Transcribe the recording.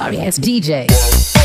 sorry ass DJ.